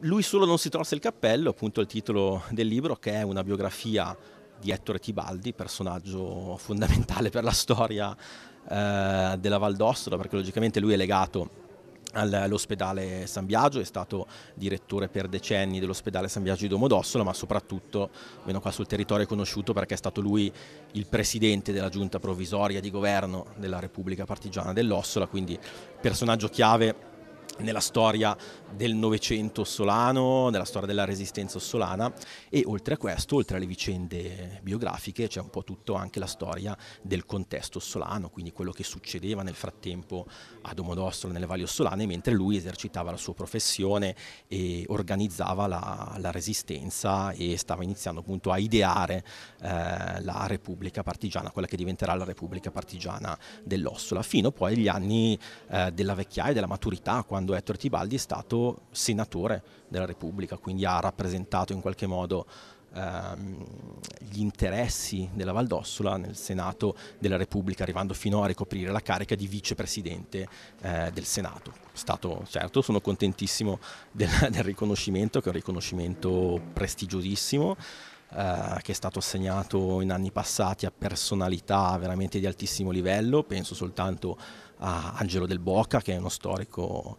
lui solo non si tolse il cappello, appunto il titolo del libro, che è una biografia di Ettore Tibaldi, personaggio fondamentale per la storia eh, della Val d'Ossola, perché logicamente lui è legato all'ospedale San Biagio, è stato direttore per decenni dell'ospedale San Biagio di Domodossola, ma soprattutto, meno qua sul territorio, è conosciuto perché è stato lui il presidente della giunta provvisoria di governo della Repubblica Partigiana dell'Ossola, quindi personaggio chiave nella storia del Novecento ossolano, nella storia della resistenza ossolana e oltre a questo, oltre alle vicende biografiche, c'è un po' tutto anche la storia del contesto ossolano, quindi quello che succedeva nel frattempo a Domodossola nelle valli ossolane mentre lui esercitava la sua professione e organizzava la, la resistenza e stava iniziando appunto a ideare eh, la Repubblica Partigiana, quella che diventerà la Repubblica Partigiana dell'Ossola, fino poi agli anni eh, della vecchiaia e della maturità, quando quando Ettore Tibaldi è stato senatore della Repubblica, quindi ha rappresentato in qualche modo ehm, gli interessi della Valdossola nel Senato della Repubblica, arrivando fino a ricoprire la carica di vicepresidente eh, del Senato. Stato, certo, sono contentissimo del, del riconoscimento, che è un riconoscimento prestigiosissimo. Eh, che è stato assegnato in anni passati a personalità veramente di altissimo livello, penso soltanto a Angelo Del Bocca che è uno storico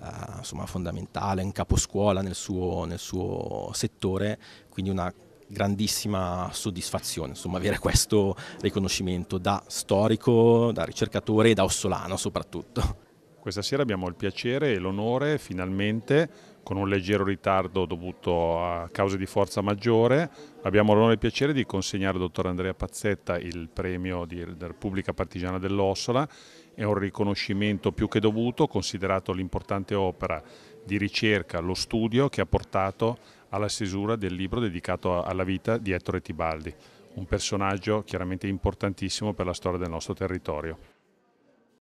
eh, insomma, fondamentale, un caposcuola nel suo, nel suo settore, quindi una grandissima soddisfazione insomma, avere questo riconoscimento da storico, da ricercatore e da ossolano soprattutto. Questa sera abbiamo il piacere e l'onore finalmente, con un leggero ritardo dovuto a cause di forza maggiore, abbiamo l'onore e il piacere di consegnare al dottor Andrea Pazzetta il premio di Repubblica Partigiana dell'Ossola. È un riconoscimento più che dovuto, considerato l'importante opera di ricerca, lo studio che ha portato alla stesura del libro dedicato alla vita di Ettore Tibaldi, un personaggio chiaramente importantissimo per la storia del nostro territorio.